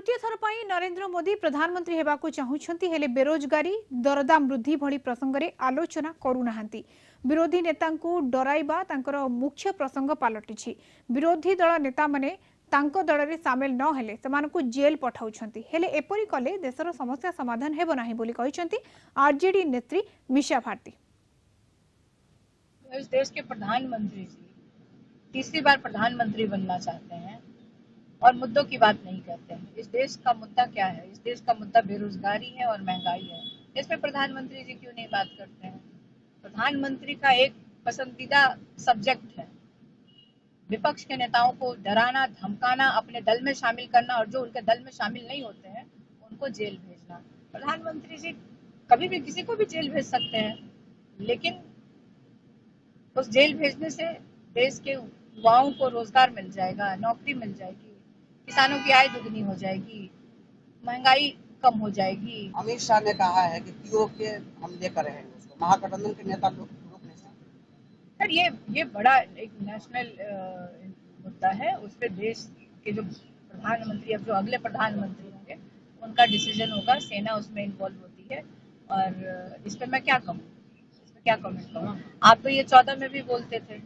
ତୃତୀୟ ଥର ପାଇଁ ନରେନ୍ଦ୍ର ମୋଦି ପ୍ରଧାନମନ୍ତ୍ରୀ ହେବାକୁ ଚାହୁଁଛନ୍ତି ହେଲେ ବେରୋଜଗାରୀ ଦରଦାମ ବୃଦ୍ଧି ଭଳି ପ୍ରସଙ୍ଗରେ ଆଲୋଚନା କରୁନାହାନ୍ତି ବିରୋଧୀ ନେତାଙ୍କୁ ଡରାଇବା ତାଙ୍କର ମୁଖ୍ୟ ପ୍ରସଙ୍ଗ ପାଲଟିଛି ବିରୋଧୀ ଦଳ ନେତାମାନେ ତାଙ୍କ ଦଳରେ ସାମିଲ ନ ହେଲେ ସେମାନଙ୍କୁ ଜେଲ୍ ପଠାଉଛନ୍ତି ହେଲେ ଏପରି କଲେ ଦେଶର ସମସ୍ୟା ସମାଧାନ ହେବ ନାହିଁ ବୋଲି କହିଛନ୍ତି ଆରଜେଡି ନେତ୍ରୀ ମିଶା ଭାରତୀ इस देश के प्रधानमंत्री जी तीसरी बार प्रधानमंत्री बनना चाहते हैं और मुद्दों की बात नहीं करते हैं। इस देश का मुद्दा क्या है? इस देश का मुद्दा बेरोजगारी है और महँगाई है। इसमें प्रधानमंत्री जी क्यों नहीं बात करते हैं? प्रधानमंत्री का एक पसंदीदा सब्जेक्ट है। विपक्ष के नेताओं को डराना, धमकाना, अपने दल में शामिल करना और जो उनके दल में शामिल नहीं होते हैं, उनको जेल भेजना। प्रधानमंत्री जी कभी भी किसी को भी जेल भेज सकते हैं, लेकिन उस जेल भेजने से देश के युवाओं को रोज़गार मिल जाएगा, नौकरी मिल जाएगी। किसानों की आय दुगनी हो जाएगी महँगाई कम हो जाएगी। अमित शाह ने कहा है कि पीओ के हम लेकर उसको। महागठबंधन के नेता लोग रोक नहीं सकते। सर ये ये बड़ा एक नेशनल मुद्दा है। उस पर देश के जो प्रधानमंत्री अब जो अगले प्रधानमंत्री होंगे उनका डिसीज़न होगा। सेना उसमें इन्वॉल्व होती है। और इस पर मैं क्या कहूँ? इस पर क्या कमेंट करूँ आप तो ये चौदह में भी बोलते थे।